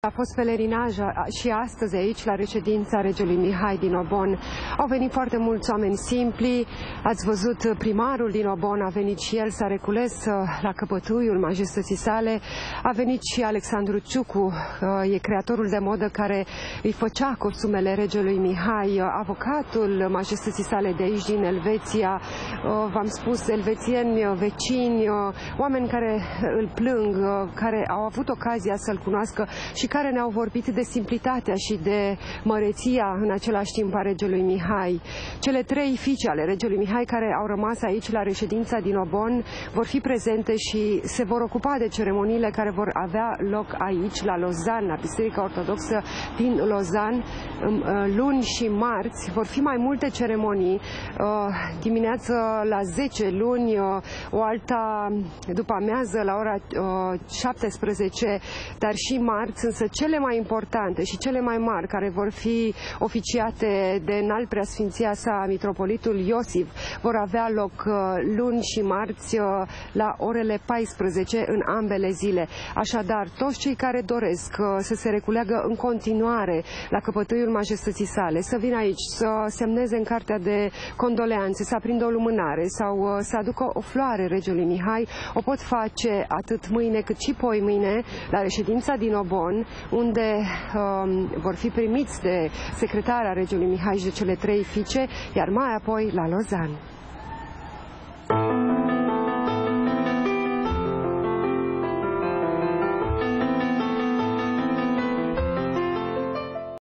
A fost pelerinaj și astăzi aici, la reședința regelui Mihai din Obon. Au venit foarte mulți oameni simpli. Ați văzut primarul din Obon, a venit și el, s-a recules uh, la căpătuiul majestății sale. A venit și Alexandru Ciucu, uh, e creatorul de modă care îi făcea costumele regelui Mihai, uh, avocatul majestății sale de aici, din Elveția. V-am spus, elvețieni vecini, oameni care îl plâng, care au avut ocazia să-l cunoască și care ne-au vorbit de simplitatea și de măreția în același timp a regelui Mihai. Cele trei fiice ale regelui Mihai care au rămas aici la reședința din Obon vor fi prezente și se vor ocupa de ceremoniile care vor avea loc aici, la Lozan, la Biserica Ortodoxă din Lozan, uh, luni și marți. Vor fi mai multe ceremonii. Uh, dimineață la 10 luni, uh, o alta după amiază la ora 17, dar și marți, însă cele mai importante și cele mai mari care vor fi oficiate de înalt preasfinția sa mitropolitul Iosif vor avea loc uh, luni și marți uh, la orele 14 în ambele zile. Așadar, toți cei care doresc uh, să se reculeagă în continuare la căpătâiul majestății sale, să vină aici, să semneze în cartea de condoleanțe, să aprindă o lumânare sau să aducă o floare regelui Mihai, o pot face atât mâine cât și poi mâine la reședința din Obon, unde um, vor fi primiți de secretara regiului Mihai și de cele trei fiice, iar mai apoi la Lozan.